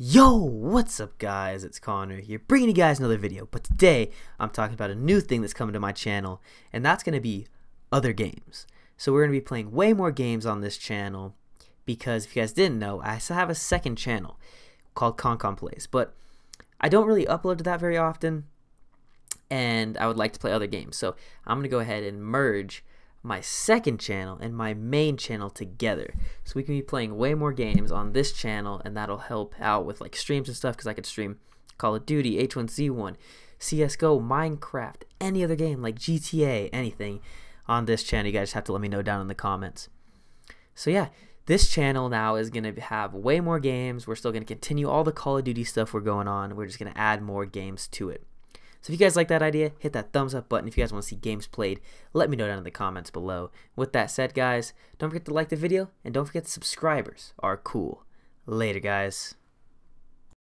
Yo, what's up guys? It's Connor here bringing you guys another video. But today I'm talking about a new thing that's coming to my channel and that's going to be other games. So we're going to be playing way more games on this channel because if you guys didn't know, I still have a second channel called ConnConn Plays. But I don't really upload to that very often and I would like to play other games. So I'm going to go ahead and merge my second channel and my main channel together. So we can be playing way more games on this channel and that'll help out with like streams and stuff because I could stream Call of Duty, H1Z1, CSGO, Minecraft, any other game like GTA, anything on this channel. You guys have to let me know down in the comments. So yeah, this channel now is going to have way more games. We're still going to continue all the Call of Duty stuff we're going on. We're just going to add more games to it. So if you guys like that idea, hit that thumbs up button. If you guys want to see games played, let me know down in the comments below. With that said, guys, don't forget to like the video, and don't forget the subscribers are cool. Later, guys.